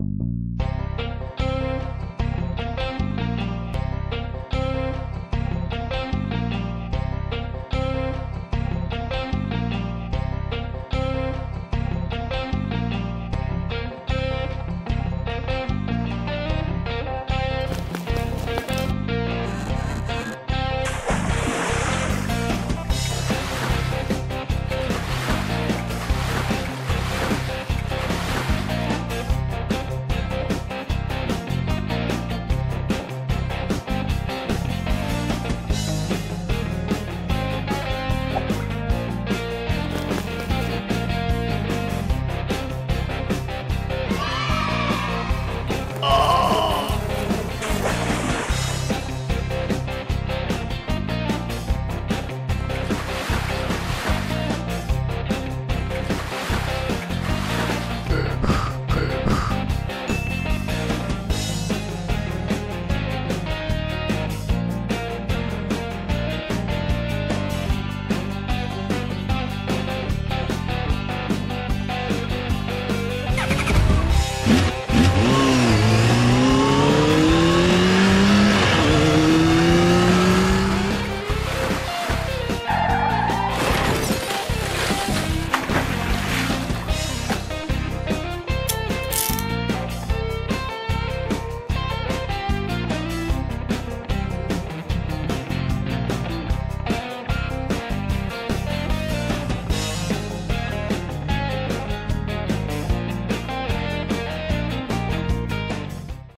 you